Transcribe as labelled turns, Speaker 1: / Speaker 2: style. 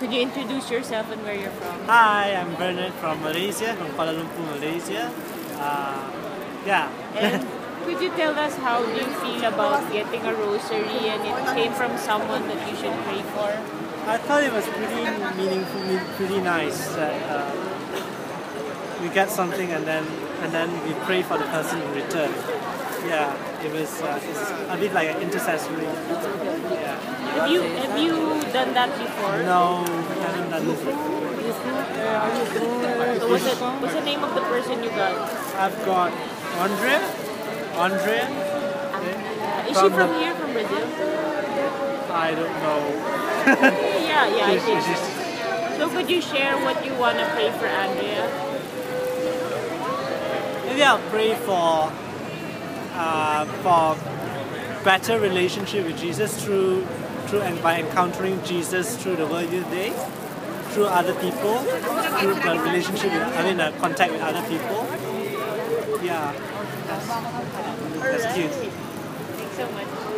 Speaker 1: Could you introduce yourself and where you're from?
Speaker 2: Hi, I'm Bernard from Malaysia, from Kuala Lumpur, Malaysia. Uh, yeah.
Speaker 1: And could you tell us how do you feel about getting a rosary and it came from someone that you should pray for?
Speaker 2: I thought it was pretty meaningful, pretty nice that uh, we get something and then and then we pray for the person in return. Yeah, it was uh, it's a bit like an intercessory. Yeah.
Speaker 1: Have you have you done that before?
Speaker 2: No, we haven't done this before.
Speaker 1: So what's the, what's the name of the person you got?
Speaker 2: I've got Andrea. Andrea.
Speaker 1: Uh, is she
Speaker 2: From
Speaker 1: from here, from Brazil?
Speaker 2: I don't know.
Speaker 1: Yeah, yeah, I think. So could you share what you want to pray for Andrea?
Speaker 2: Maybe I'll pray for uh, for better relationship with Jesus through through and by encountering Jesus through the world youth day, through other people, through the relationship with, I mean the contact with other people. Yeah. That's cute.
Speaker 1: Thanks so much.